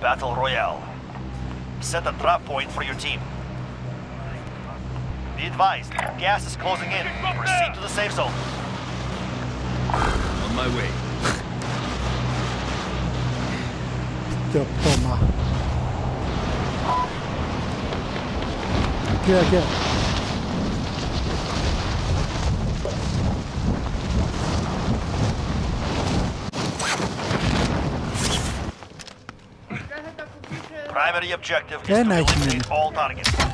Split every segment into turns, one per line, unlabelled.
Battle Royale. Set a drop point for your team. Be advised, gas is closing in. Proceed to the safe zone.
On my way.
Toma. Aqui, aqui.
Primary objective is to
I
eliminate all targets.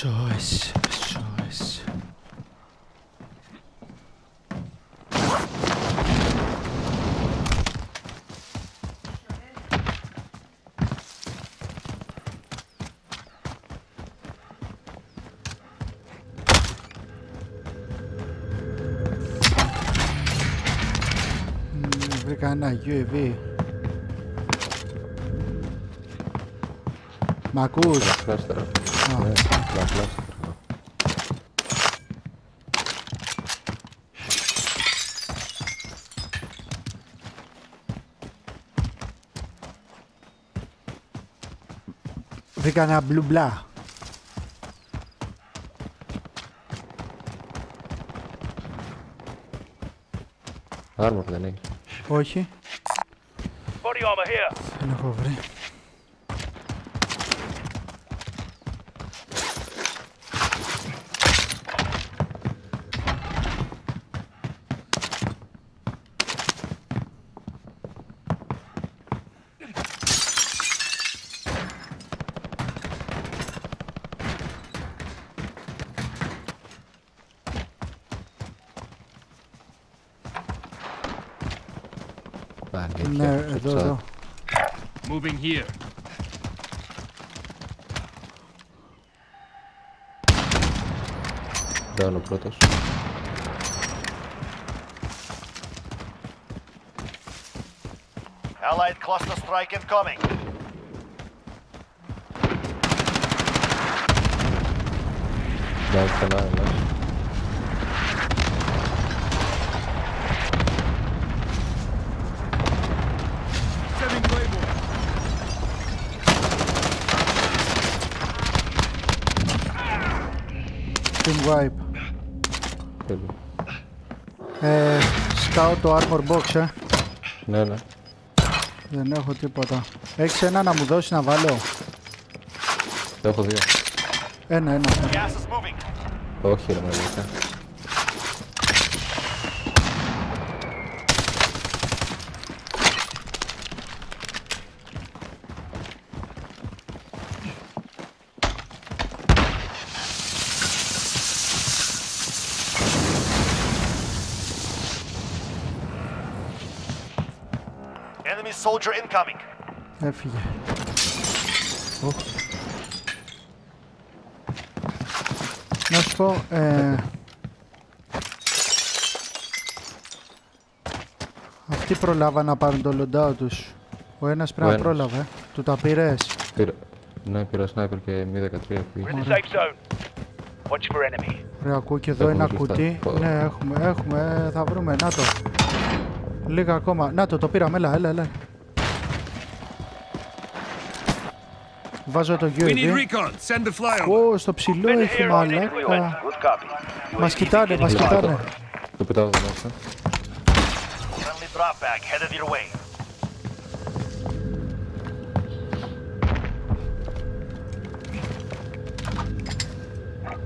SOS, SOS. Μ, Βρήκα ένα UAV. Μ' ακούς;
Πλάστερα.
Α.
Ναι, πλάστερα.
Βρήκα ένα μπλου μπλα.
Άρμορ δεν έχει.
Όχι,
Body armor here.
δεν έχω βρει.
Αλήθεια,
Ναι,
στο
εδώ,
chat.
εδώ.
Moving here.
Down ο πρώτος.
Allied cluster strike incoming.
Down ξανά
Team wipe.
Τέλειο.
Ε, σκάω το armor box, ε.
Ναι, ναι.
Δεν έχω τίποτα. Έχεις ένα να μου δώσεις να βάλω;
Έχω δύο.
Ένα, ένα.
Gas is moving.
Όχι ρε μαλάκα.
Enemy soldier incoming.
Έφυγε. Οχ. Να σου πω, ε, αυτοί προλάβαν να πάρουν το loadout τους. Ο ένας πρέπει
Ο
να
ένας.
πρόλαβε. Του τα πήρες;
Πήρα... Ναι, πήρα sniper και μη 13
We're in
που
the safe zone. Watch for enemy.
Ρε, ακούω και εδώ
Έχουμε
ένα
κλειστά.
κουτί.
Ω.
Ναι, έχουμε, έχουμε, ε, θα βρούμε. Να το. Λίγα ακόμα. Να το, το πήραμε. Έλα, έλα, έλα. Βάζω το
We need
UAV.
recon. Send the flyover.
Ω, στο ψηλό
Been
έχει
here on
μαλάκα.
Good copy.
Μας κοιτάνε, μας
Βλέπω
κοιτάνε.
το- Το πετάω εδώ μέσα.
Friendly drop bag headed your way.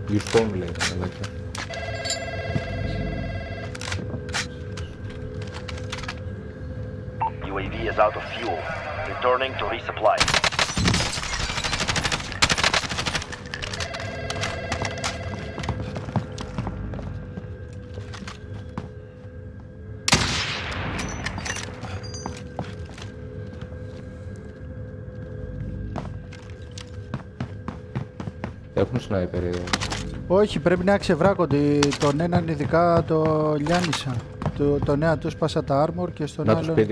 You spawn λέει ρε μαλάκα.
UAV is out of fuel. Returning to resupply.
Έχουν σνάιπερ οι
Όχι, πρέπει να ξεβράκονται. Τον έναν ειδικά το λιάνισα. Το, τον ένα τους σπάσα τα armor και στον
Να τους
άλλο.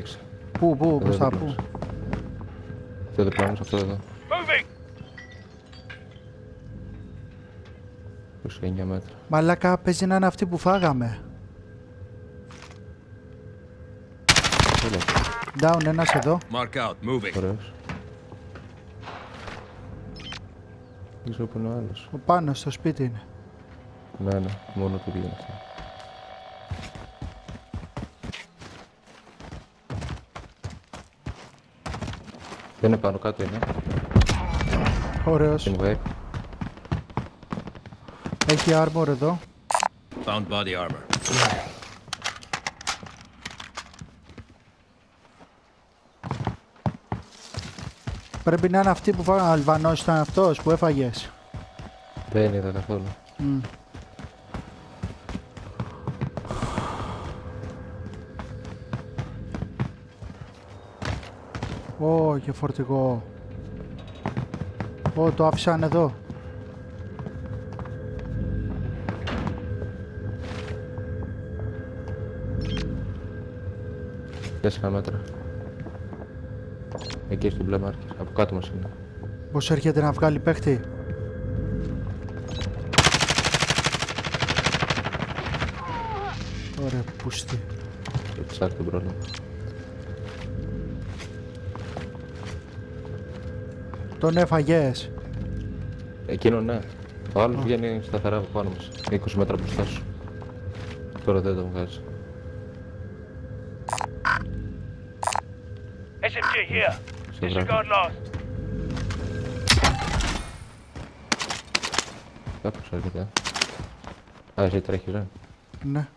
Πήδηξε.
Πού, πού,
Εδώ
μπροστά,
δίπλα
πού;
μας. Αυτό διπλάνος, αυτό εδώ.
Moving!
29 μέτρα.
Μαλάκα παίζει να είναι αυτή που φάγαμε.
Έλα,
Down ένας εδώ.
Mark out. Moving.
ωραίος. Δεν ξέρω που είναι ο άλλος.
Ο πάνω στο σπίτι είναι.
Ναι, ναι, μόνο του πήγαινε αυτό. Δεν είναι πάνω κάτω είναι.
Ωραίος.
Την βάει.
Έχει armor εδώ.
Found body armor.
Πρέπει να είναι αυτή που φάγαμε. Αλβανός ήταν αυτός που έφαγες.
Δεν είδα καθόλου.
Μμ. Ω, και φορτηγό. Ω, το άφησαν εδώ.
Τέσσερα μέτρα. Εκεί στο μπλε μάρκερ. Από κάτω μας είναι.
Πώς έρχεται να βγάλει παίχτη; Ωραία, πούστη.
Εξάρτητο τον πρόβλημα.
Τον έφαγες.
Εκείνο ναι. Ο άλλος βγαίνει σταθερά από πάνω μας. 20 μέτρα μπροστά σου. Τώρα δεν το βγάζει.
SMG here.
Σε βράχο.
lost.
Κάπως έρχεται. Α, εσύ τρέχεις, ε.
Ναι.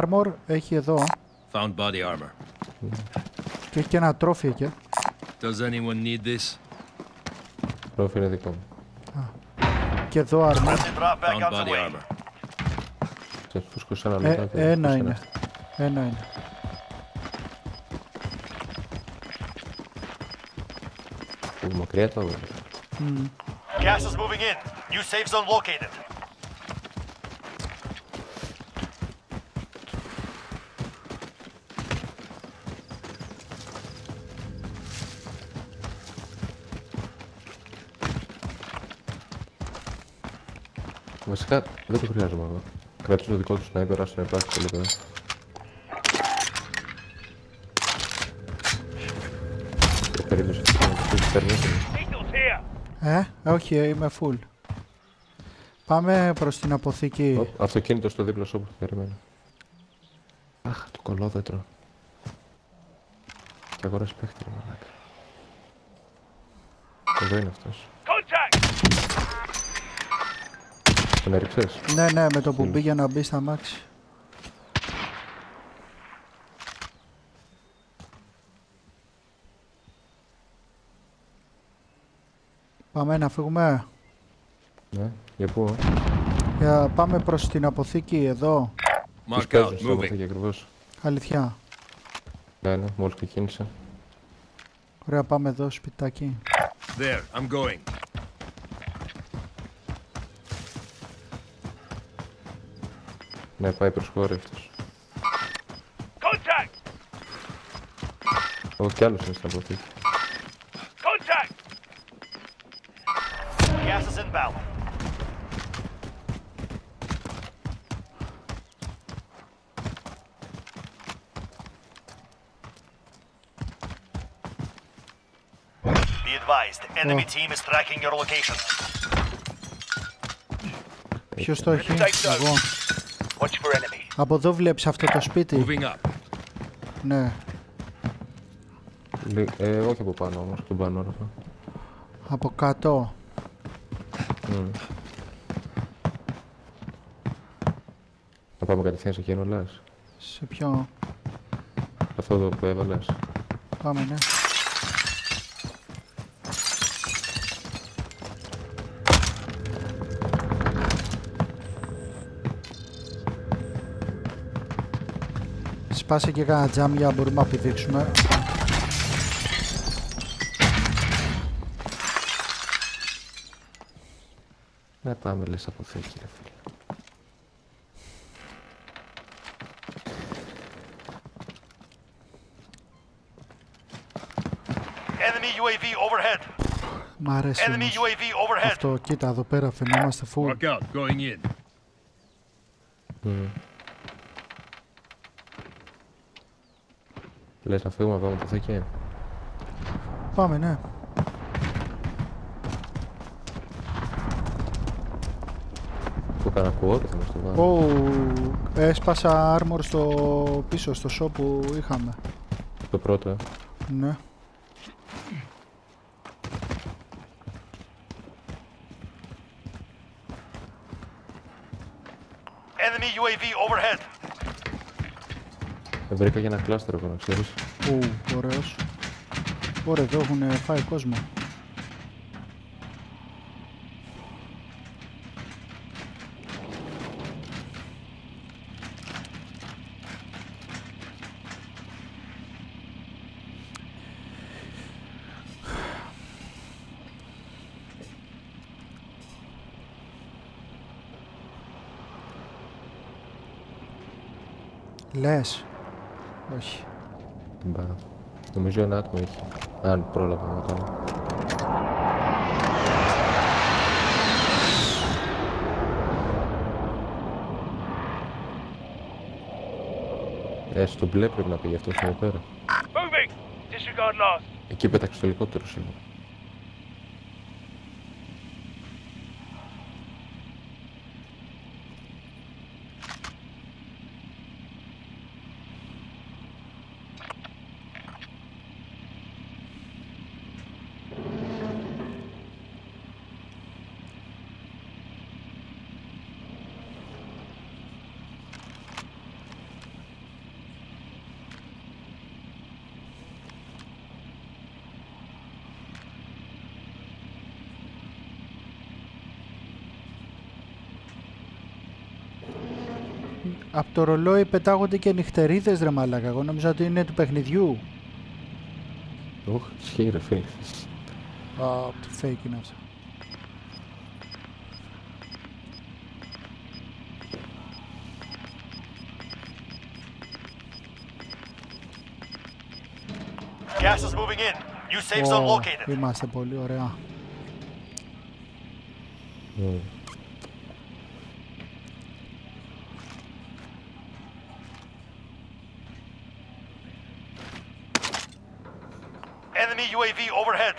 Armor έχει εδώ
Found body armor.
και έχει και ένα τρόφι εκεί.
Does anyone need this?
Πρόφι είναι δικό μου.
Και εδώ armor.
Friendly drop back
Found
on the
body
way.
armor.
Σε φούσκωσε ένα
Ε,
λεπτά. και
ένα
φούσκωσε
είναι. Ένα είναι.
Που Μακριά το έβαλε.
Gas is moving in. New safe zone located.
Βασικά δεν το χρειάζομαι εγώ. Κρατήσω το δικό τους σνάιπερ, άσε να υπάρχει πολύ καλά. Σε περίπτωση που να το πεις, παίρνεις.
Ε, όχι, είμαι full. Πάμε προς την αποθήκη.
Οπ, Αυτοκίνητο στο δίπλα σου όπου περιμένω. Αχ, το κολόδετρο. Και αγοράσει παίχτη, ρε μαλάκα. Εδώ είναι αυτός. Τον έριξες.
Ναι, ναι, με το που
Είναι.
πήγε να μπει στα μάξι. Πάμε να φύγουμε.
Ναι, για πού, ε;
Για, πάμε προς την αποθήκη εδώ.
Τους
Mark
παίζουν
out.
στο
Moving.
αποθήκη ακριβώς.
Αλήθεια.
Ναι, ναι, μόλις ξεκίνησα.
Ωραία, πάμε εδώ σπιτάκι.
There. I'm going.
Ναι, πάει προς χώρη αυτός.
Contact!
Ω, κι άλλος είναι στην αποθήκη.
Contact! Gas is inbound. Be advised, enemy
Oh.
team is tracking your location.
Ποιος το έχει, εγώ.
Watch for enemy.
Από εδώ βλέπεις αυτό το σπίτι.
Moving up.
Ναι,
Λι- Ε, όχι από πάνω όμως, τον πάνω όροφο.
από κάτω.
Μμ. Να πάμε κατευθείαν σε εκείνο λες;
Σε ποιο...
Αυτό εδώ που έβαλες.
Πάμε, ναι. Σπάσε και κάνα τζάμ για να μπορούμε να πηδήξουμε.
Να πάμε λες από θέκη ρε φίλε.
Enemy UAV overhead.
Μ' αρέσει
Enemy
όμως.
UAV overhead.
Αυτό, κοίτα εδώ πέρα φαινόμαστε full.
Mark out. Going in.
Μμ. Λες να φύγουμε να πάμε από θέκη.
Πάμε, ναι.
Που έκανα ακούω και θα μας το βάλω.
Ω, έσπασα armor στο πίσω, στο shop που είχαμε.
Το πρώτο, ε.
Ναι.
Enemy UAV overhead.
Ε, Βρήκα και ένα κλάστερ εγώ να ξέρεις.
Ου, ωραίος. Ωραία, εδώ έχουν φάει κόσμο. Λες. Όχι.
Μπα. Νομίζω ένα άτομο έχει. Αν πρόλαβα να κάνω. Ε, στο μπλε πρέπει να πήγε αυτός εδώ πέρα.
Moving. Disregard lost.
Εκεί πέταξε το ελικόπτερο σίγουρα.
Από το ρολόι πετάγονται και νυχτερίδες ρε μαλάκα. Εγώ νόμιζα ότι είναι του παιχνιδιού.
Οχ, ισχύει ρε φίλε.
Α, το fake είναι αυτό.
Gas is moving in. New safe zone
Ω,
located.
Είμαστε πολύ ωραία.
Μμ.
UAV overhead.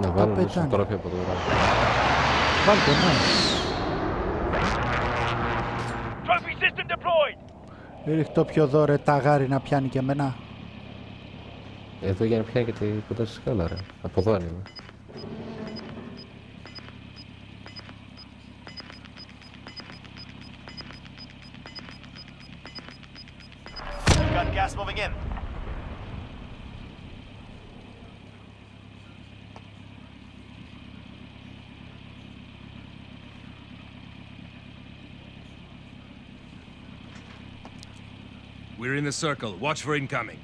Να βάλω λίγο
πετάνε.
φωτογραφία από το βράδυ.
Βάλτε, ναι.
Trophy system deployed.
Ρίχτω πιο δώρε τα γάρι να πιάνει και εμένα.
Εδώ για να πιάνει και τη κοντά στη σκάλα ρε. Από εδώ άνοιγμα.
We're in the circle. Watch for incoming.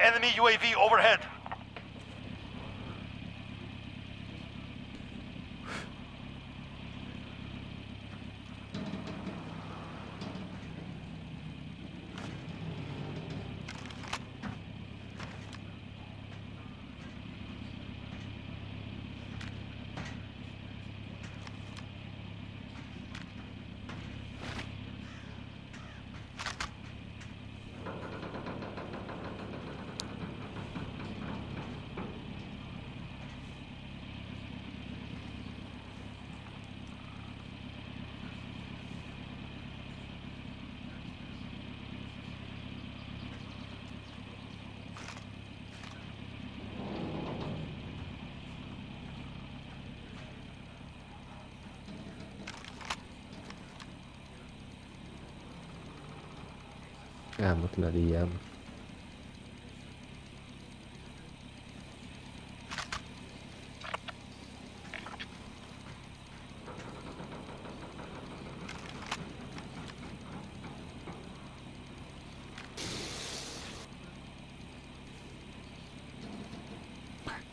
Enemy UAV overhead.
Γάμο την αδειά μου.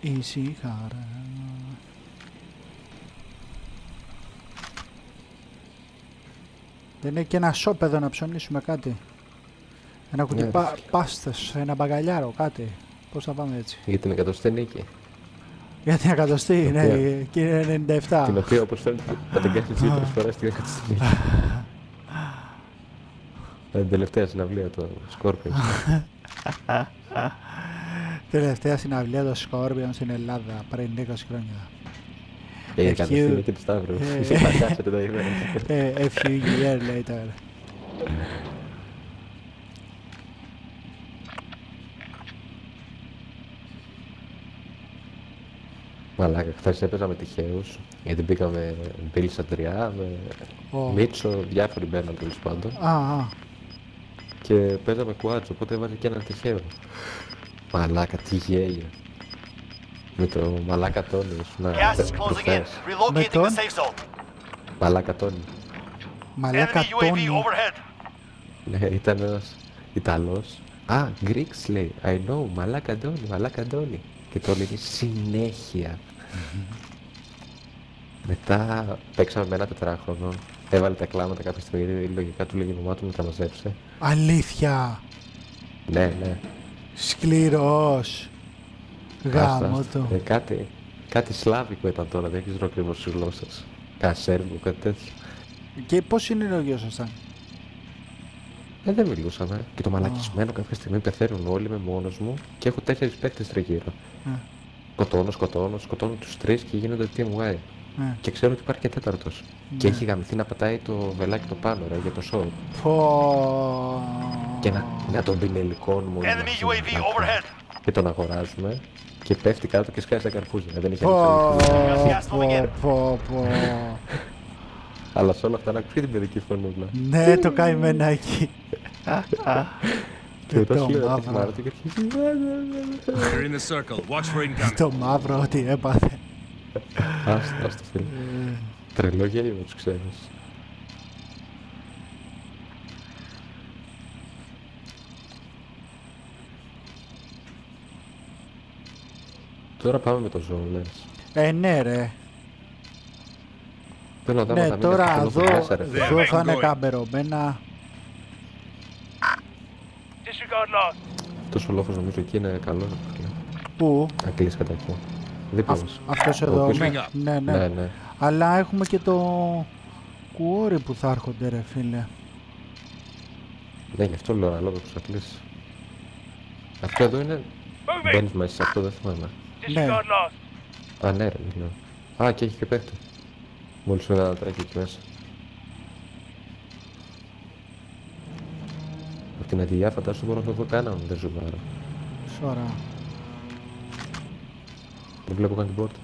Ησυχάρα. Δεν είναι και ένα σόπ εδώ να ψωνίσουμε κάτι. Ένα κουτί
Ναι,
πα,
φίλε.
πάστες, ένα μπαγκαλιάρο, κάτι. Πώς θα πάμε έτσι.
Για την εκατοστή νίκη.
Για την εκατοστή, ναι,
οποία-
και είναι 97.
Την οποία όπως φαίνεται θα την κάνεις δύο τρεις φορές την εκατοστή νίκη. Την τελευταία συναυλία το Scorpions.
Τελευταία συναυλία των Scorpions στην Ελλάδα πριν 20 χρόνια.
Και η
A
εκατοστή
few-
νίκη του Σταύρου.
Ε,
Είσαι παγιάσετε τα ημέρα.
Ε, A few years later.
Μαλάκα, χθες έπαιζα με τυχαίους, γιατί μπήκαμε Μπίλσα 3, με
Ω.
Μίτσο, διάφοροι μπαίναν τέλος πάντων.
Α, α.
Και παίζαμε κουάτσο, οπότε έβαζε και έναν τυχαίο. Μαλάκα, τι γέλιο. Με το μαλάκα Τόνι, ήσουν
Gas is closing in.
προχθές.
Relocating the
Beton.
safe zone.
Μαλάκα Τόνι.
Μαλάκα
Enemy UAV
Τόνι.
overhead.
Ναι, ήταν ένας Ιταλός. Α, Greeks λέει. I know, μαλάκα Τόνι, μαλάκα Τόνι. Και το έλεγε συνέχεια. Μετά παίξαμε με ένα τετράχρονο. Έβαλε τα κλάματα κάποια στιγμή, γιατί λογικά του λέγει η μαμά του να τα μαζέψει.
Αλήθεια.
Ναι, ναι.
Σκληρός.
Άστα,
Γάμο
άστα.
του.
Ε, κάτι, κάτι σλάβικο ήταν τώρα, δεν ξέρω ακριβώς τις γλώσσες. Κάτι σέρβο, κάτι τέτοιο.
Και πώς είναι η λογιόσασταν.
Ε, δεν μιλούσαμε. Και το μαλακισμένο κάποια στιγμή πεθαίνουν όλοι, είμαι μόνος μου και έχω τέσσερις παίκτες τριγύρω.
Ε,
Σκοτώνω, σκοτώνω, σκοτώνω τους τρεις και γίνονται team way.
ε.
Και ξέρω ότι υπάρχει και τέταρτος. Και έχει γαμηθεί να πατάει το βελάκι το πάνω, ρε, για το show.
Πω.
Και να, να τον πινελικών μου.
Enemy UAV overhead.
Και τον αγοράζουμε. Και πέφτει κάτω και σκάει στα καρπούζια. Δεν είχε
Πω,
ανοιχτό.
πω, πω, πω.
Αλλά σε όλα αυτά να ακούει και την παιδική φωνούλα.
Ναι, το καημενάκι.
Και μετά
το
σου λέει
μαύρο.
ότι θυμάται και αρχίζει.
We're in the circle. Watch for incoming.
Το μαύρο ότι έπαθε.
Άστα, άστα φίλε. Τρελό γέλιο με τους ξένους. Τώρα πάμε με το ζώο, λες.
Ε, ναι, ρε.
Θέλω να δω
Ναι,
να μην
τώρα
έχω
εδώ,
θέλω μέσα, ρε.
There
εδώ
we
θα είναι
go.
καμπερωμένα.
Disregard lost.
Αυτός ο λόγος νομίζω εκεί είναι καλός. ρε φίλε.
Πού;
Να κλείσει κατά εκεί. Δίπλα
Αυ-
μας.
αυτός
Ο
εδώ,
οποίος-
ναι, ναι, ναι.
Ναι, ναι.
Αλλά έχουμε και το κουόρι που θα έρχονται, ρε φίλε.
Ναι, γι' αυτό λέω ανάλογα που θα κλείσει. Αυτό εδώ είναι...
Moving.
Μπαίνεις μέσα σε αυτό, δεν θυμάμαι.
Ναι.
Disregard lost.
Α, ναι, ρε, μιλάω. Α, και έχει και παίχτη. Μόλις σου είδα να τρέχει εκεί μέσα. Από την αδειά φαντάζομαι μπορώ να το δω κανέναν, δεν ζουμάρω.
Σωρά.
Δεν βλέπω καν την πόρτα.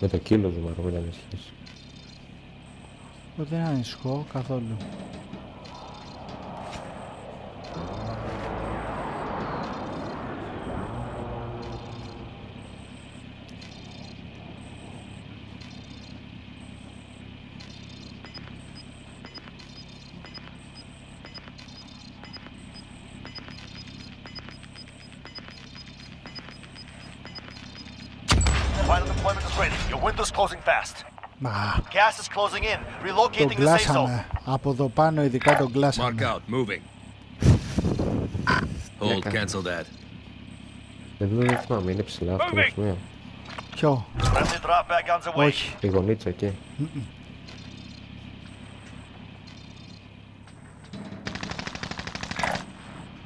Με το κύλο ζουμάρω, μην ανησυχείς.
Δεν ανησυχώ καθόλου.
Gas is closing in.
τον
Relocating the safe zone.
κλάσαμε. Από εδώ πάνω ειδικά τον
Mark
κλάσαμε.
out. Moving. Hold.
Okay.
Cancel that.
Εδώ δεν θυμάμαι, είναι ψηλά αυτό το σημείο.
Ποιο,
Friendly drop back on the way.
όχι.
Η γωνίτσα εκεί.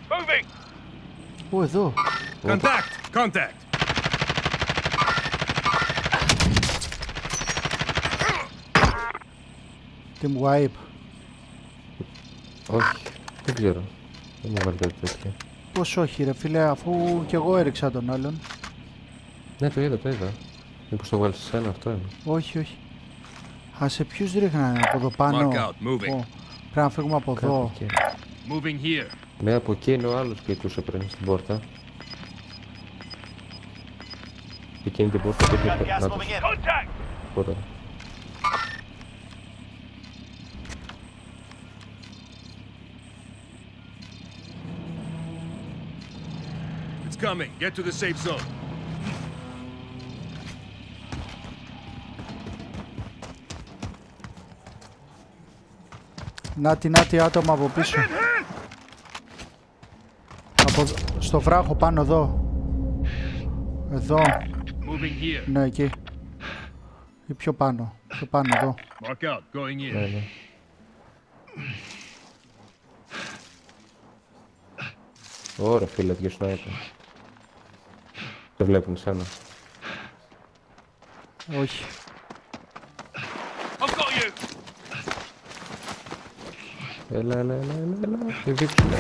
Moving.
Πού εδώ.
Contact. Contact.
Team wipe.
Όχι, δεν ξέρω. Δεν μου βάλει κάτι τέτοιο.
Πώς όχι ρε φίλε, αφού κι εγώ έριξα τον άλλον.
Ναι, το είδα, το είδα. Μήπως το βάλεις σε σένα, αυτό είναι.
Όχι, όχι. Α, σε ποιους ρίχνανε από εδώ πάνω;
Mark out, moving.
Ω, πρέπει να φύγουμε από
Κάπου
εδώ.
εκεί.
Moving here.
Ναι, από εκεί είναι ο άλλος που κοιτούσε πριν στην πόρτα. Εκείνη την πόρτα που
Got
coming. Get to the safe zone.
Νάτι, νάτι άτομα από πίσω. Από... δ- Στο βράχο πάνω εδώ. Εδώ.
Moving here.
Ναι, εκεί. Ή πιο πάνω. Πιο πάνω εδώ.
Mark out. Going in.
Ναι, ναι. Ωραία, φίλε, δύο σνάιπερ. Δεν βλέπουν σένα.
Όχι.
I've got you.
Έλα, έλα, έλα, έλα, έλα. Δεν δείξουν.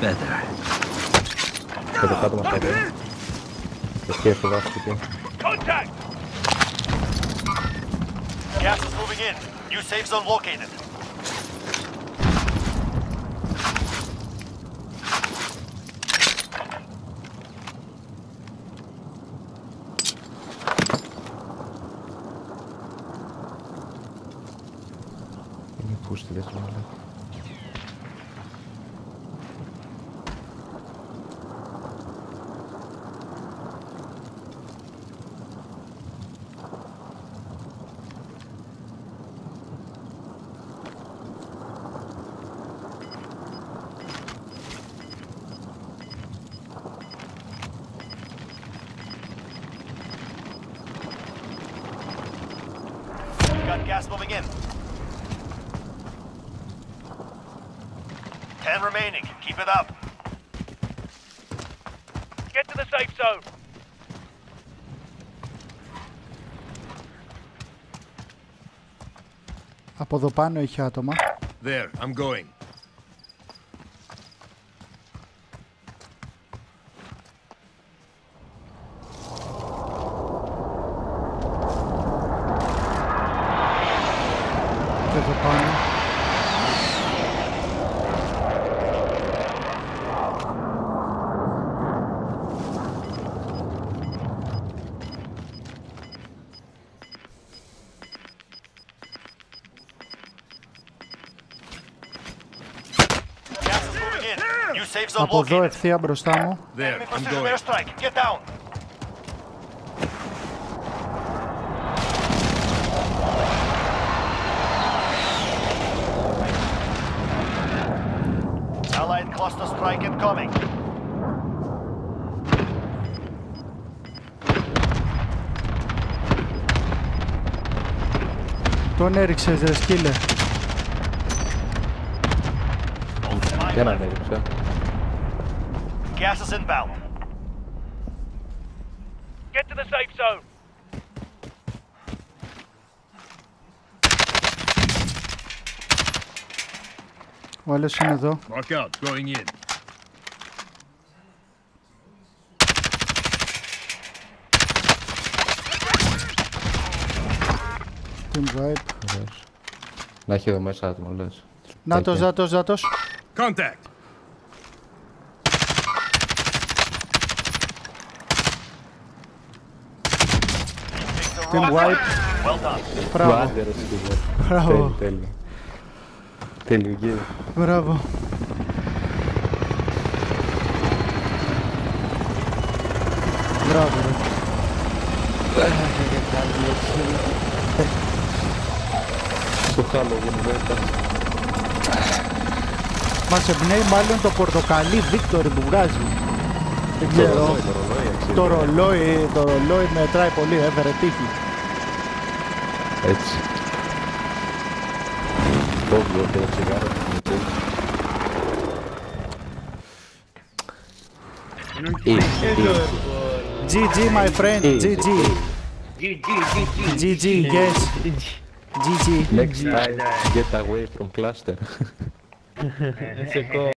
Better.
Κάτω κάτω μας κάτω. Ευθεία στο δάσκο εκεί.
Contact. Gas is moving in. New safe zone located. gas moving in. Ten remaining. Keep it up. Get to the safe zone.
Από εδώ πάνω είχε άτομα.
There. I'm going.
Από εδώ ευθεία μπροστά μου. Τον έριξες ρε σκύλε.
Για να έριξα
Gas is inbound. Get to the safe zone.
Ο άλλος είναι εδώ.
Mark out. Going in.
Team wipe.
Ωραίος. Να έχει εδώ μέσα άτομα, λες.
Νάτος,
Τέτοια.
νάτος, νάτος.
Contact.
Team wipe. Μπράβο. Μπράβο.
Τέλειο. Τέλειο γύρω.
Μπράβο. Μπράβο ρε.
Στο Halloween δεν έφτασε.
Μας εμπνέει μάλλον το πορτοκαλί Βίκτορ που βγάζει. Δεν ξέρω.
Το ρολόι αξίζει.
Το ρολόι, το ρολόι μετράει πολύ, έφερε τύχη.
Έτσι. Κόβω και το τσιγάρο του μου καίει.
GG my friend, GG. GG, yes. GG.
Next time, get away from cluster.
Se co-